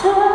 사